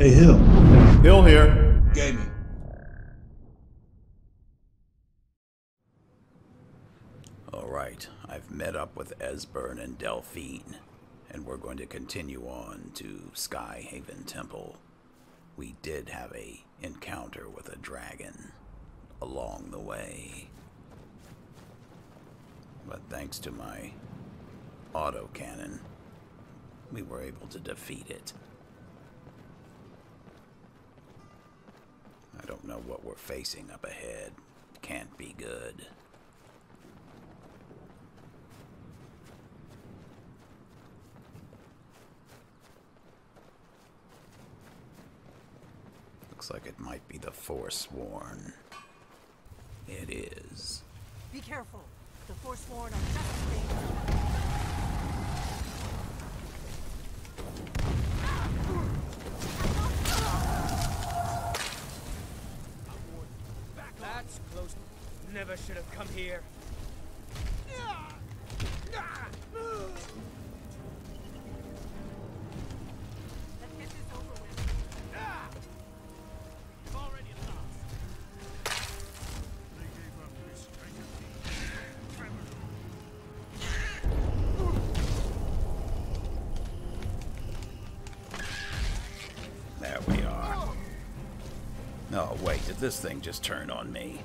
Hey, Hill. Hill here. Gaming. Alright, I've met up with Esbern and Delphine, and we're going to continue on to Skyhaven Temple. We did have a encounter with a dragon along the way. But thanks to my autocannon, we were able to defeat it. I don't know what we're facing up ahead. Can't be good. Looks like it might be the Forsworn. It is. Be careful. The Forsworn are just as dangerous. That's close. Never should have come here. There we are. Oh, wait, did this thing just turn on me?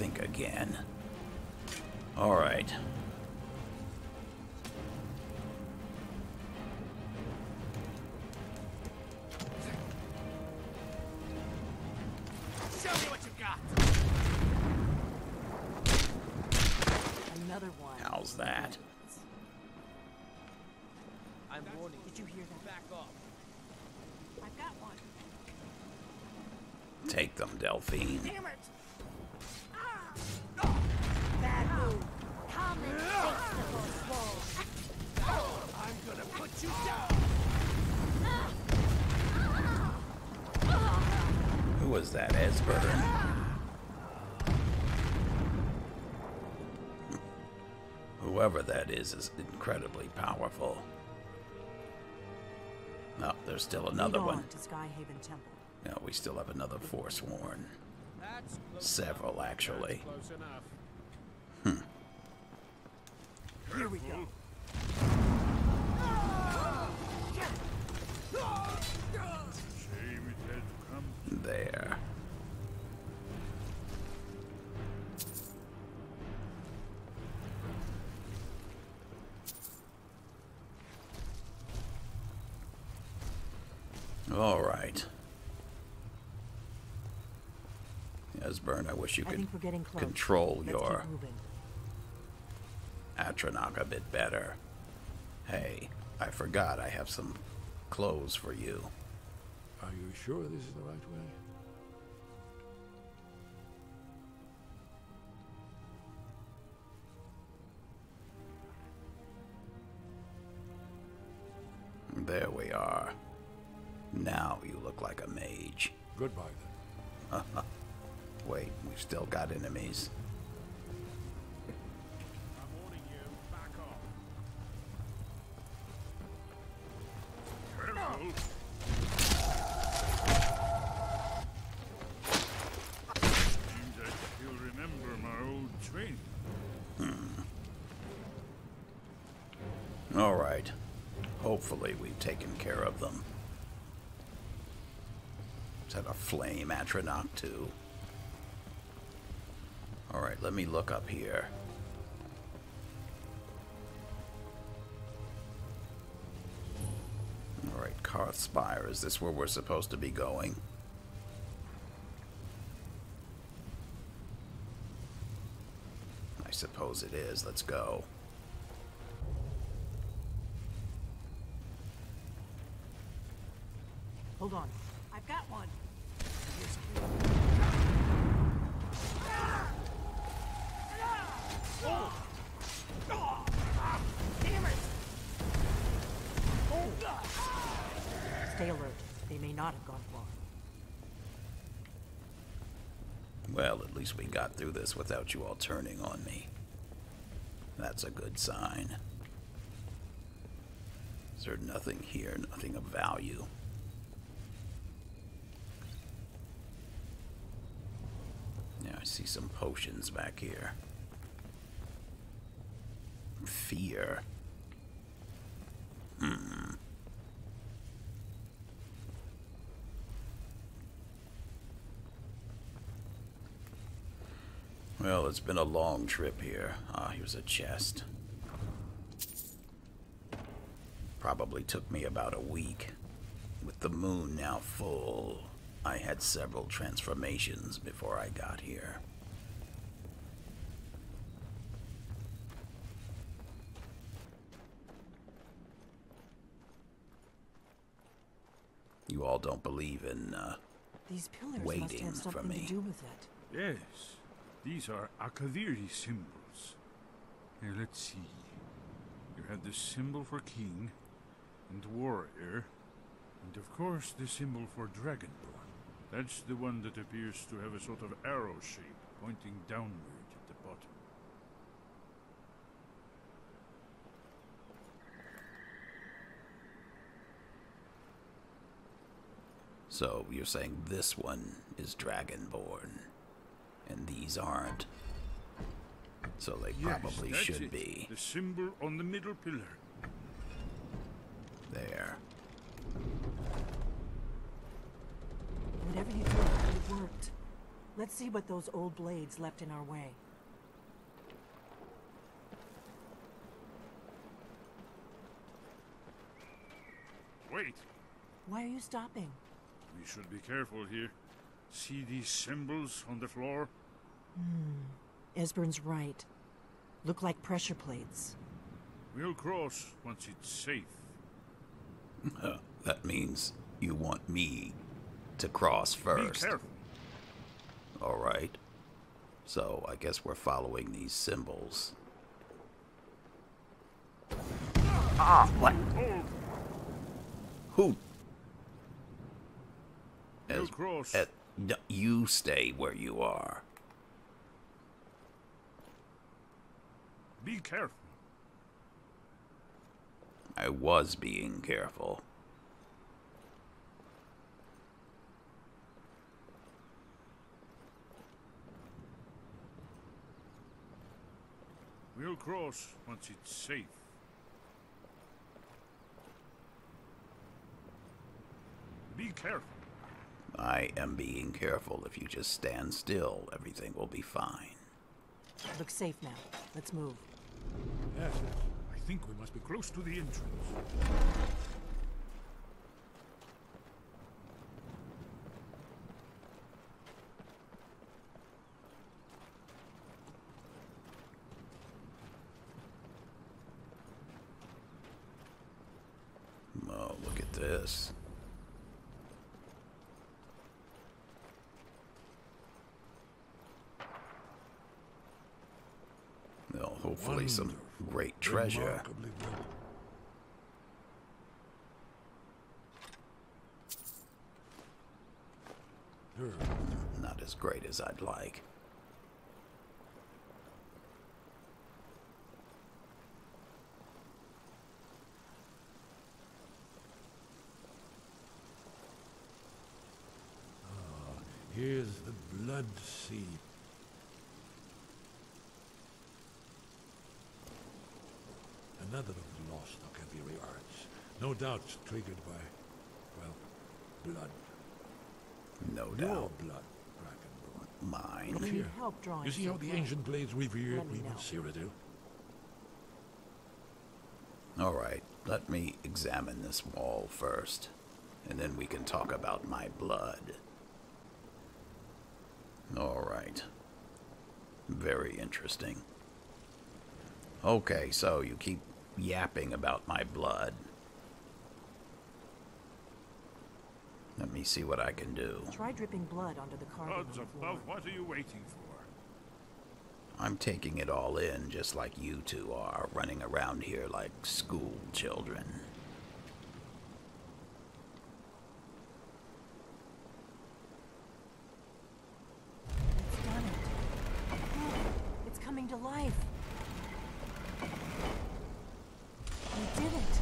Think again. Alright. Show me what you got. Another one. How's that? I'm warning you. Did you hear that? Back off. I've got one. Take them, Delphine. Damn it! Was that, Esbern? Whoever that is is incredibly powerful. No, there's still another one. on to Skyhaven Temple. No, we still have another Forsworn. That's. Several, actually. Close enough. Here we go. There. All right. Esbern, I wish you could think we're getting close. control Let's your. Atronach a bit better. Hey, I forgot I have some clothes for you. Are you sure this is the right way? There we are. Now you look like a mage. Goodbye then. Wait, we've still got enemies. I'm warning you. Back off. Seems I still remember my old training. All right. Hopefully we've taken care of them. Is that a flame Atronach too? All right, let me look up here. All right, Karthspire. Is this where we're supposed to be going? I suppose it is. Let's go. Hold on. I've got one. Stay alert. They may not have gone far. Well, at least we got through this without you all turning on me. That's a good sign. Is there nothing here? Nothing of value? I see some potions back here. Fear. Hmm. Well, it's been a long trip here. Ah, here's a chest. Probably took me about a week. With the moon now full, I had several transformations before I got here. You all don't believe in, uh, These pillars must Waiting have for me. to do with it. Yes, these are Akaviri symbols. Here, let's see. You have the symbol for king and warrior, and of course the symbol for dragonborn. That's the one that appears to have a sort of arrow shape pointing downward at the bottom. So you're saying this one is Dragonborn, and these aren't. So they Yes, probably that's should it. be The symbol on the middle pillar. there. Whatever you did, it worked. Let's see what those old blades left in our way. Wait, Why are you stopping? we should be careful here. See these symbols on the floor? Hmm. Esbern's right. Look like pressure plates. We'll cross once it's safe. That means you want me to cross first. Be careful. All right. So I guess we're following these symbols. Ah, what? Hold. Who? We'll As- cross. at- no, you stay where you are. Be careful. I was being careful. We'll cross once it's safe. Be careful. I am being careful. If you just stand still, everything will be fine. Looks safe now. Let's move. Yes, yes. I think we must be close to the entrance. Oh, look at this. Well, hopefully some great treasure. Remarkably well. Sure. Not as great as I'd like. Here's the blood seal. Another of the lost Akaviri arts. No doubt triggered by, well, blood. No Your doubt. blood, Dragonborn. Mine. Look here. help drawing You see how the some ancient blades revered Let me Weevil know. Cyrodiil? All right, let me examine this wall first, and then we can talk about my blood. All right. Very interesting. Okay, so you keep yapping about my blood. Let me see what I can do. Try dripping blood onto the carpet Gods on the above, what are you waiting for? I'm taking it all in just like you two are, running around here like school children. It's done it. It's coming to life. We did it.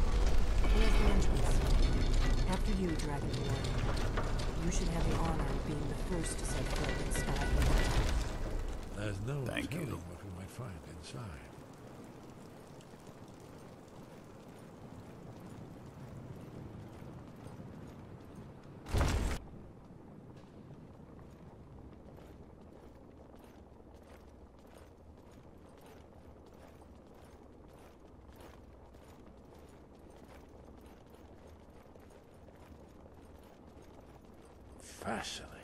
Where's the entrance? After you, Dragonborn. You should have the honor of being the first to set foot in Skyhaven. There's no Thank telling you. what we might find inside. Fascinating.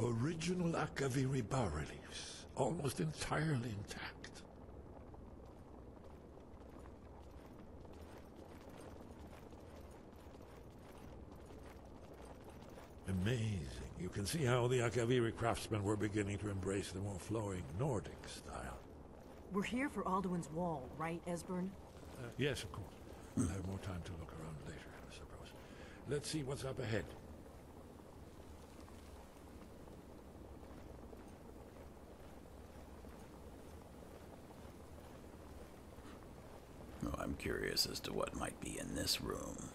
Original Akaviri bas-reliefs, almost entirely intact. Amazing. You can see how the Akaviri craftsmen were beginning to embrace the more flowing Nordic style. We're here for Alduin's Wall, right, Esbern? Uh, yes, of course. We'll have more time to look around later, I suppose. Let's see what's up ahead. Oh, I'm curious as to what might be in this room.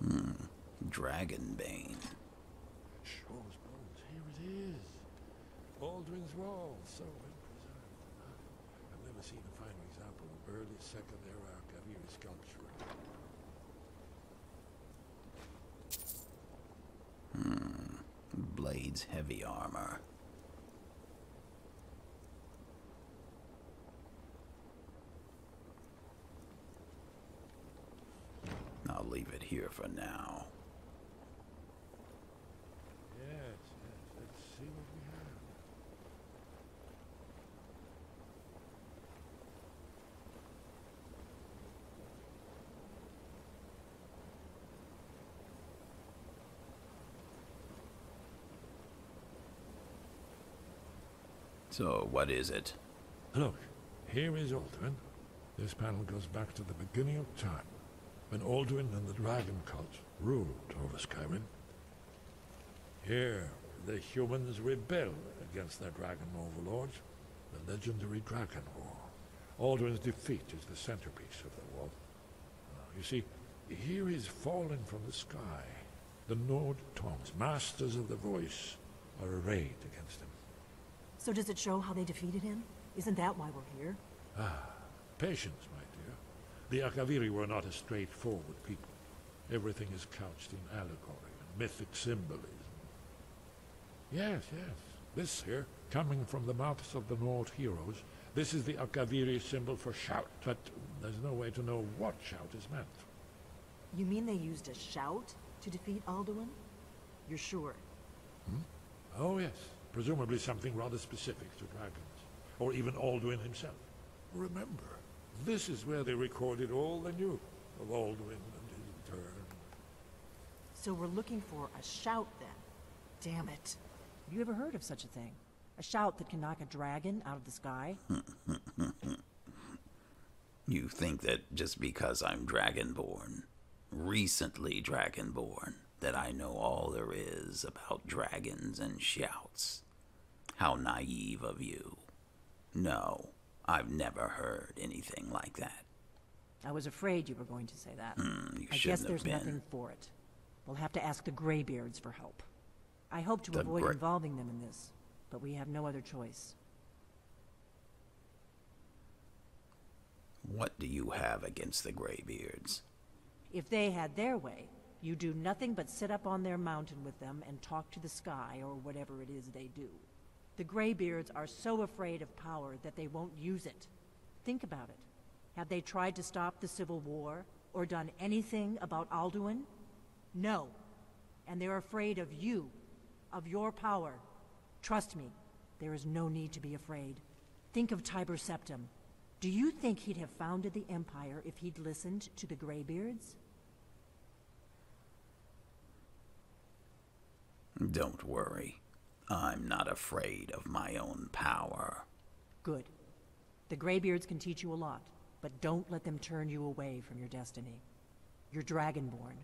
Hmm. Dragonbane. Shor's bones, here it is. Alduin's Wall, so well preserved. I've never seen a finer example of early Second Era Akaviri sculpture. Blade's heavy armor. I'll leave it here for now. Yes, yes, let's see what we have. So, what is it? Look, here is Alduin. This panel goes back to the beginning of time, when Alduin and the Dragon Cult ruled over Skyrim. Here, the humans rebel against their dragon overlords, the legendary Dragon War. Alduin's defeat is the centerpiece of the war. Uh, You see, here is fallen from the sky. The Nord Tongues, masters of the voice, are arrayed against him. So does it show how they defeated him? Isn't that why we're here? Ah, patience, my dear. The Akaviri were not a straightforward people. Everything is couched in allegory and mythic symbolism. Yes, yes. This here, coming from the mouths of the Nord heroes, this is the Akaviri symbol for shout, but there's no way to know what shout is meant. You mean they used a shout to defeat Alduin? You're sure? Oh, yes. Presumably something rather specific to dragons, or even Alduin himself. Remember, this is where they recorded all they knew of Alduin and his turn. So we're looking for a shout then. Damn it. Have you ever heard of such a thing? A shout that can knock a dragon out of the sky? You think that just because I'm Dragonborn, recently Dragonborn, that I know all there is about dragons and shouts? How naive of you. No, I've never heard anything like that. I was afraid you were going to say that. Hmm, you I guess there's been. nothing for it. We'll have to ask the Greybeards for help. I hope to The avoid involving them in this, but we have no other choice. What do you have against the Greybeards? If they had their way, you do nothing but sit up on their mountain with them and talk to the sky or whatever it is they do. The Greybeards are so afraid of power that they won't use it. Think about it. Have they tried to stop the Civil War or done anything about Alduin? No. And they're afraid of you, of your power. Trust me, there is no need to be afraid. Think of Tiber Septim. Do you think he'd have founded the Empire if he'd listened to the Greybeards? Don't worry. I'm not afraid of my own power. Good. The Greybeards can teach you a lot, but don't let them turn you away from your destiny. You're Dragonborn,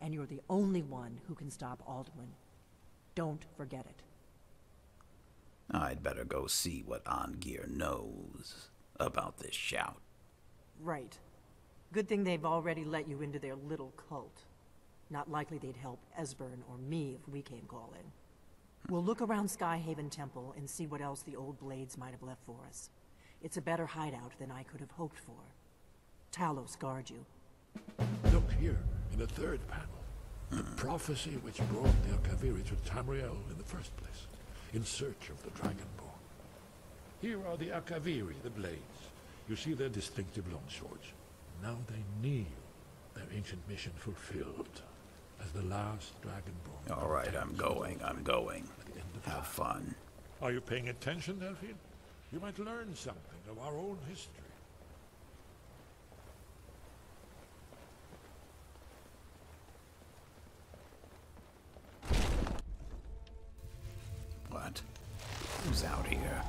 and you're the only one who can stop Alduin. Don't forget it. I'd better go see what Arngeir knows about this shout. Right. Good thing they've already let you into their little cult. Not likely they'd help Esbern or me if we came calling. We'll look around Skyhaven Temple and see what else the old Blades might have left for us. It's a better hideout than I could have hoped for. Talos guard you. Look here, in the third panel. The prophecy which brought the Akaviri to Tamriel in the first place, in search of the Dragonborn. Here are the Akaviri, the Blades. You see their distinctive longswords. Now they kneel, their ancient mission fulfilled, as the last Dragonborn. All right, I'm going, I'm going. At the Have fun. Are you paying attention, Delphine? You might learn something of our own history. What? Who's out here?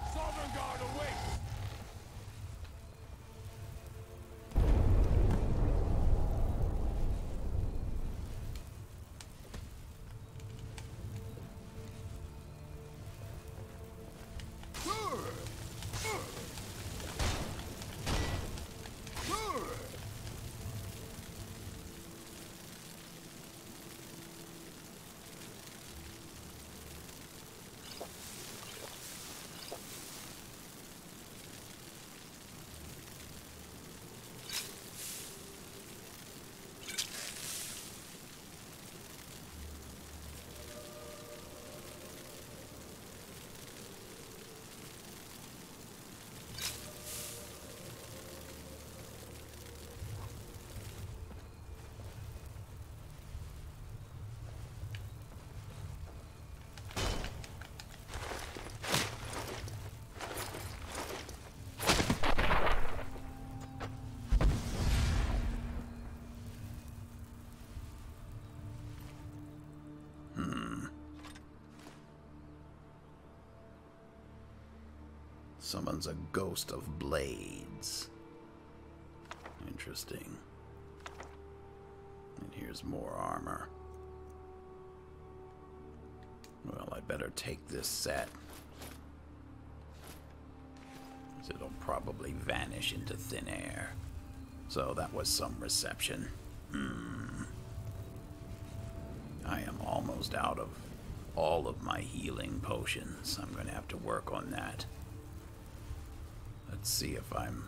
Summons a ghost of blades. Interesting. And here's more armor. Well, I better take this set. 'Cause It'll probably vanish into thin air. So that was some reception. Hmm. I am almost out of all of my healing potions. I'm going to have to work on that. Let's see if I'm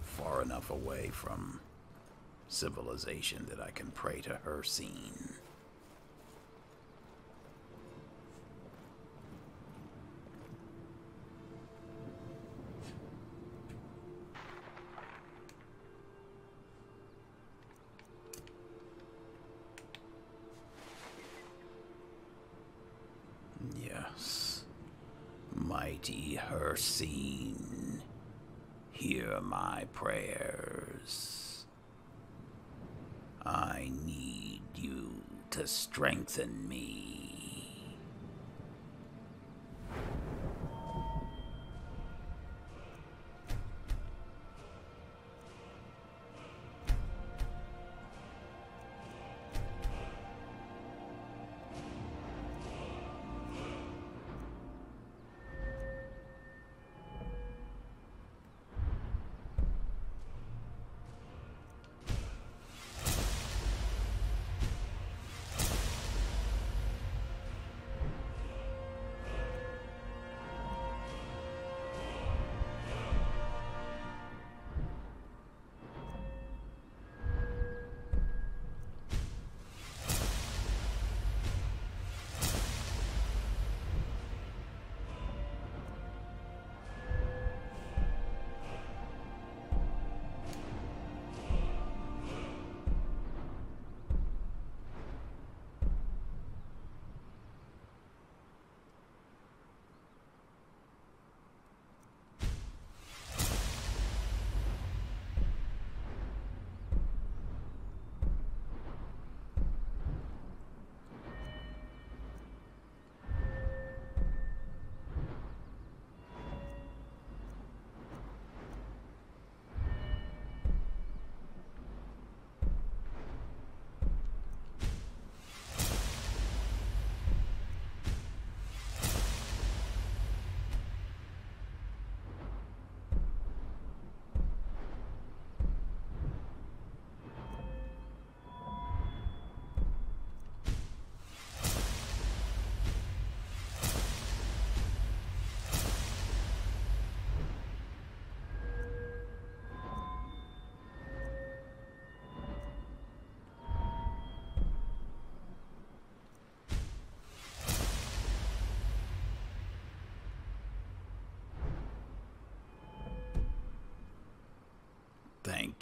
far enough away from civilization that I can pray to Hircine. Yes. Mighty Hircine, hear my prayers. I need you to strengthen me.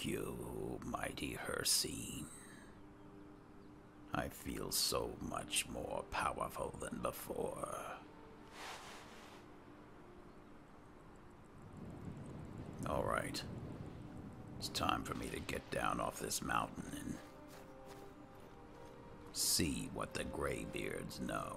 You, mighty Hircine. I feel so much more powerful than before. All right. It's time for me to get down off this mountain and see what the Greybeards know.